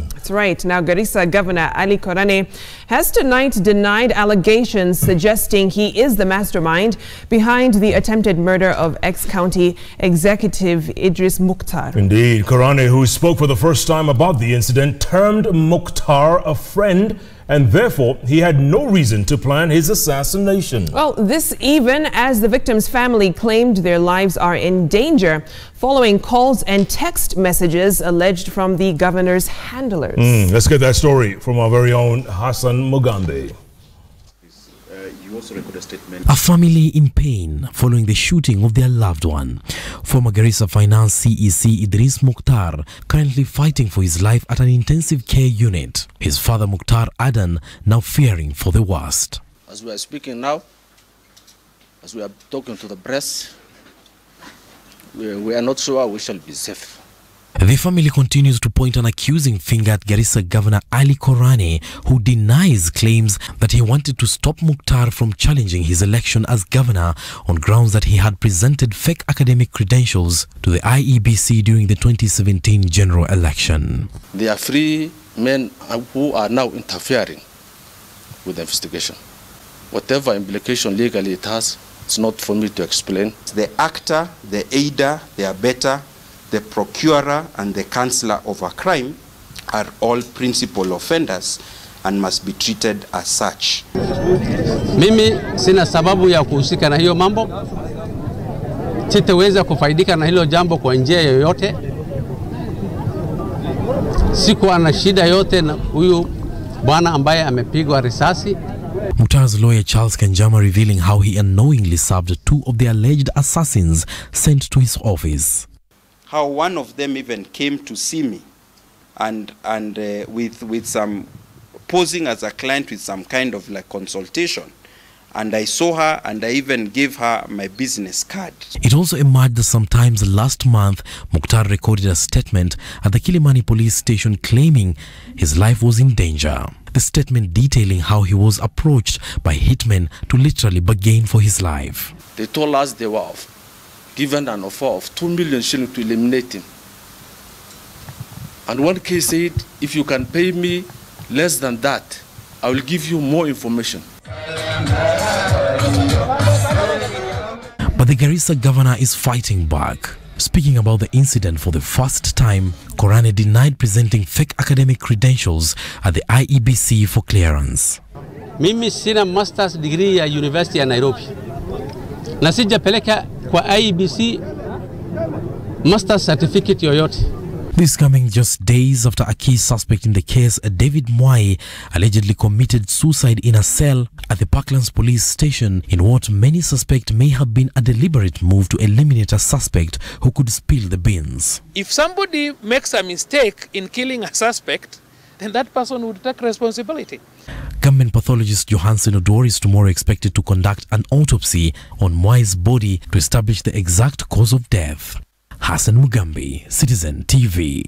That's right. Now, Garissa Governor Ali Korane has tonight denied allegations suggesting he is the mastermind behind the attempted murder of ex-county executive Idris Mukhtar. Indeed, Korane, who spoke for the first time about the incident, termed Mukhtar a friend and therefore he had no reason to plan his assassination. Well, this even as the victim's family claimed their lives are in danger following calls and text messages alleged from the governor's handlers. Mm, let's get that story from our very own Hassan Mugambi a. A family in pain following the shooting of their loved one. Former Garissa Finance CEC Idris Mukhtar currently fighting for his life at an intensive care unit. His father Mukhtar Adan now fearing for the worst. As we are speaking now, as we are talking to the press, we, we are not sure we shall be safe. The family continues to point an accusing finger at Garissa Governor Ali Korane, who denies claims that he wanted to stop Mukhtar from challenging his election as governor on grounds that he had presented fake academic credentials to the IEBC during the 2017 general election. There are three men who are now interfering with the investigation. Whatever implication legally it has, it's not for me to explain. The actor, the aider, the abettor, the procurer and the counselor of a crime are all principal offenders and must be treated as such. Mimi sina sababu ya kuhusika na hiyo mambo, sitaweza kufaidika na hilo jambo kwa njia yoyote. Sikuwa na shida yote na huyu bwana ambaye amepigwa risasi. Mukhtar's lawyer Charles Kanjama revealing how he unknowingly served two of the alleged assassins sent to his office. How one of them even came to see me and, and uh, with, with some posing as a client with some kind of like consultation. And I saw her and I even gave her my business card. It also emerged that sometimes last month, Mukhtar recorded a statement at the Kilimani police station claiming his life was in danger. The statement detailing how he was approached by hitmen to literally bargain for his life. They told us they were given an offer of 2 million shillings to eliminate him. And one case said, if you can pay me less than that, I will give you more information. But the Garissa governor is fighting back. Speaking about the incident for the first time, Korane denied presenting fake academic credentials at the IEBC for clearance. Mimi sina master's degree ya University ya Nairobi na sijapeleka kwa IEBC master certificate yoyote. This coming just days after a key suspect in the case, David Mwai, allegedly committed suicide in a cell at the Parklands police station in what many suspect may have been a deliberate move to eliminate a suspect who could spill the beans. If somebody makes a mistake in killing a suspect, then that person would take responsibility. Government pathologist Johansen Oduor is tomorrow expected to conduct an autopsy on Mwai's body to establish the exact cause of death. Hassan Mugambi, Citizen TV.